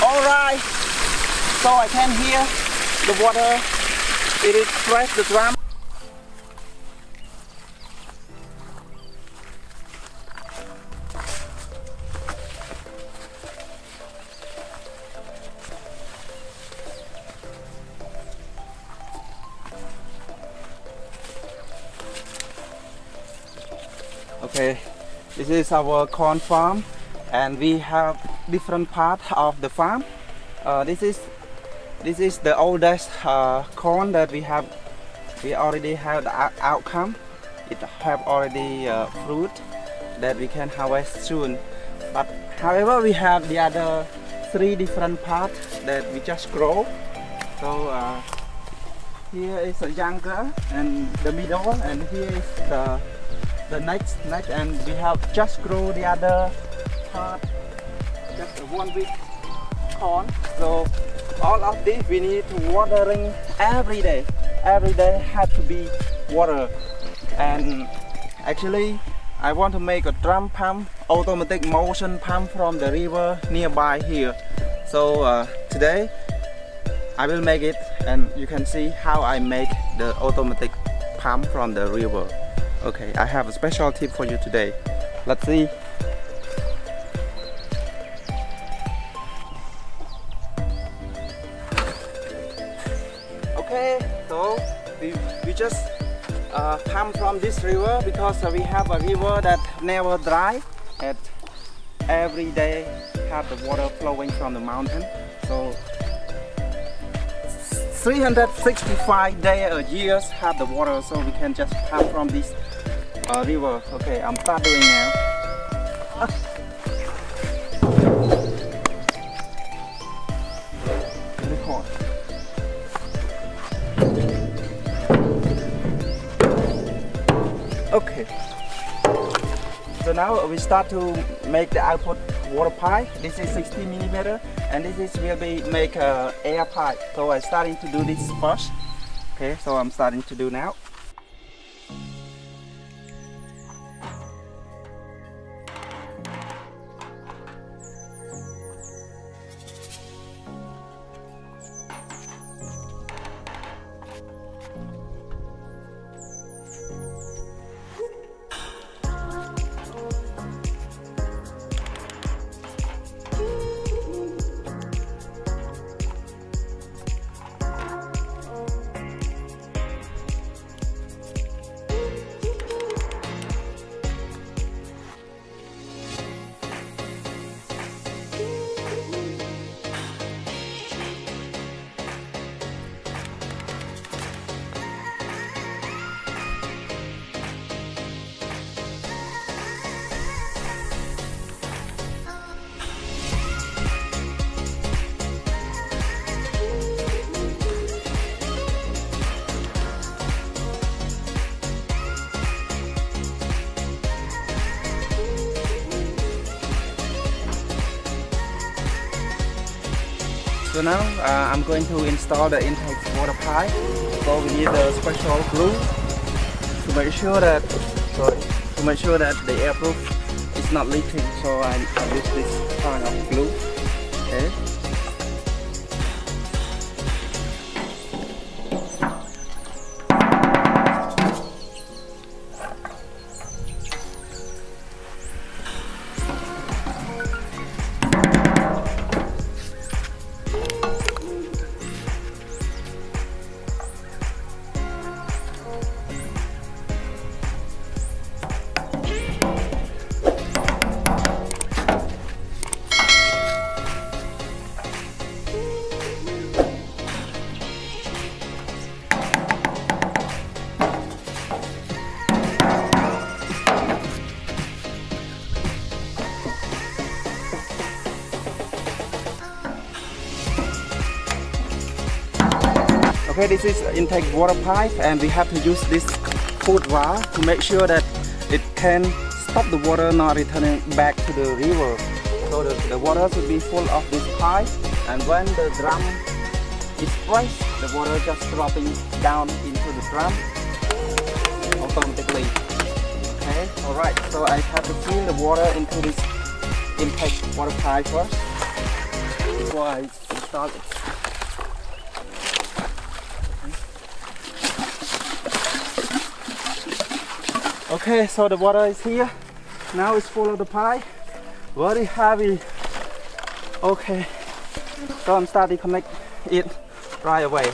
All right. So I can hear the water. It is press the drum. Okay, this is our corn farm and we have different part of the farm. Uh, this is this is the oldest uh, corn that we have. We already have the out- outcome. It have already uh, fruit that we can harvest soon. But however, we have the other three different parts that we just grow. So uh, here is a younger and the middle, and here is the the next next, and we have just grow the other part just one week corn. So all of this we need to watering every day. Every day have to be water. And actually I want to make a drum pump, automatic motion pump from the river nearby here. So uh, today I will make it and you can see how I make the automatic pump from the river. Okay, I have a special tip for you today. Let's see. Just uh, come from this river because we have a river that never dry and every day have the water flowing from the mountain. So 365 days a year have the water so we can just pump from this uh, river. Okay, I'm start now. Now we start to make the output water pipe. This is 60 millimeter, and this is will be make a air pipe. So I'm starting to do this first. Okay, so I'm starting to do now. So now uh, I'm going to install the intake water pipe. So we need a special glue to make sure that sorry, to make sure that the airproof is not leaking. So I, I use this kind of glue. Okay. Okay, this is intake water pipe and we have to use this foot valve to make sure that it can stop the water not returning back to the river. So the, the water should be full of this pipe and when the drum is pressed, the water just dropping down into the drum automatically. Okay, alright, so I have to fill the water into this intake water pipe first. before I install it. Okay, so the water is here. Now it's full of the pipe. Very heavy. Okay, so I'm starting to connect it right away.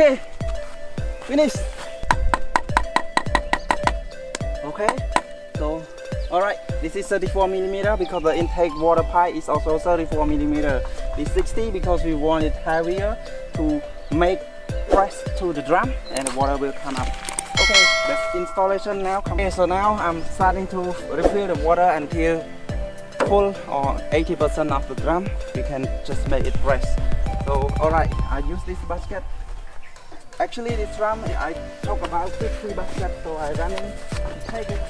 Okay, finish. Okay, so all right, this is 34 millimeter because the intake water pipe is also 34 millimeter. This 60 because we want it heavier to make press to the drum and the water will come up. Okay, that's installation now. Okay, so now I'm starting to refill the water until full or 80% of the drum. We can just make it press. So alright, I use this basket. Actually this drum I talk about 50 basket so I running take it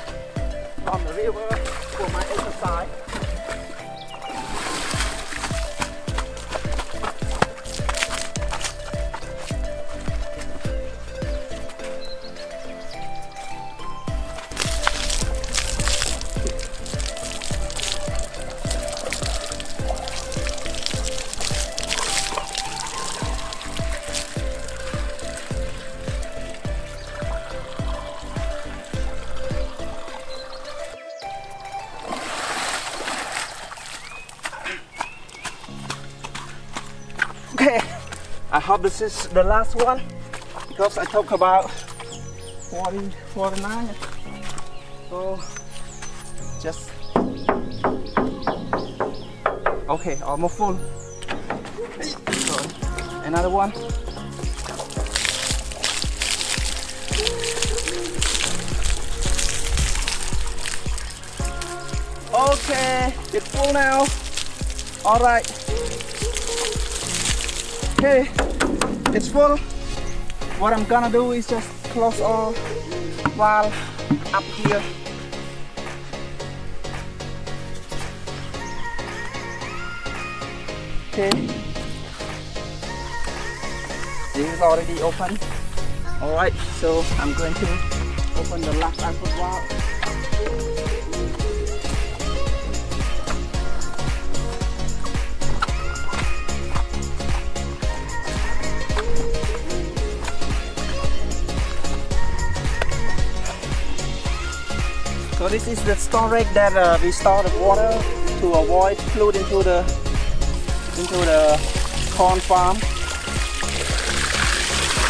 from the river for my exercise. Okay, I hope this is the last one because I talk about 40, 49. So just okay, almost full. So another one. Okay, it's full now. All right. Okay, it's full. What I'm gonna do is just close all valve up here. Okay. This is already open. Alright, so I'm going to open the last output valve. So this is the storage that uh, we store the water to avoid flood into the into the corn farm.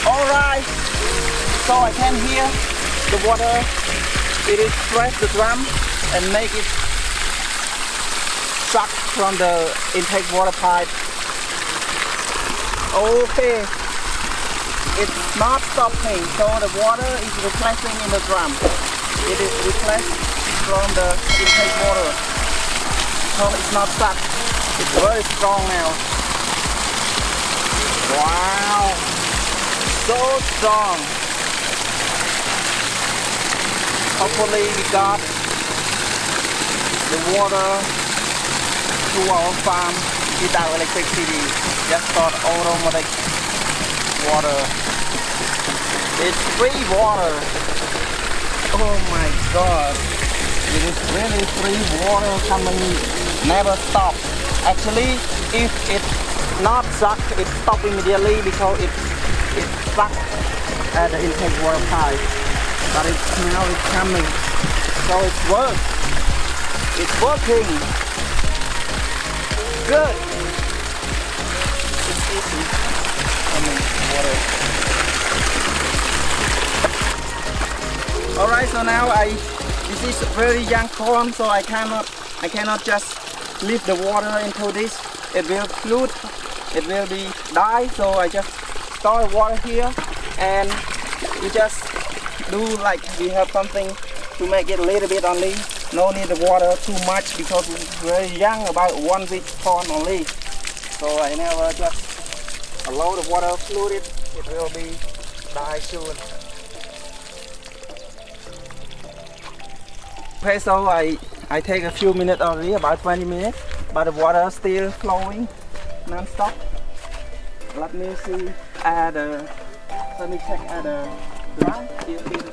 All right. So I can hear the water. It is press the drum and make it suck from the intake water pipe. Okay. It's not stopping, so the water is replacing in the drum it is replaced from the intake water. So it's not stuck. It's very strong now. Wow! So strong. Hopefully we got the water to our farm without electricity. Just got automatic water. It's free water. Oh my god. It is really free water coming never stop. Actually if it's not suck it stop immediately because it it stuck at the intake water pipe. But it's now it's coming. So it's work. It's working. Good. It's easy. Coming water. All right, so now I this is very young corn, so I cannot I cannot just leave the water into this. It will flood, it will be die. So I just store water here, and we just do like we have something to make it a little bit only. No need the water too much because it's very young, about one week corn only. So I never just allow the water flooded. It will be die soon. Okay, so I, I take a few minutes only, about 20 minutes, but the water still flowing non-stop. Let me see at the, let me check at the drum, still, still,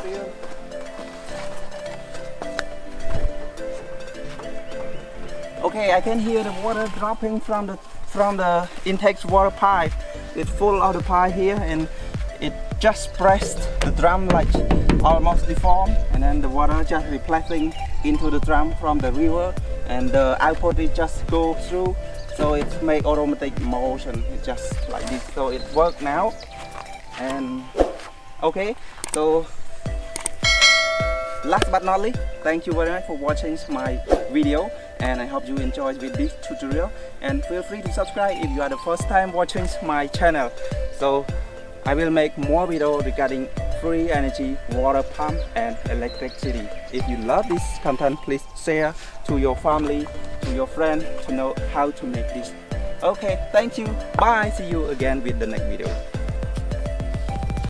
still. Okay, I can hear the water dropping from the from the intake water pipe. It's full of the pipe here and just pressed the drum like almost deformed and then the water just reflecting into the drum from the river and the output it just go through. So it make automatic motion it just like this. So it work now and okay so last but not least thank you very much for watching my video and I hope you enjoyed with this tutorial. And feel free to subscribe if you are the first time watching my channel. So I will make more videos regarding free energy, water pump and electricity. If you love this content, please share to your family, to your friend to know how to make this. Okay, thank you. Bye. See you again with the next video.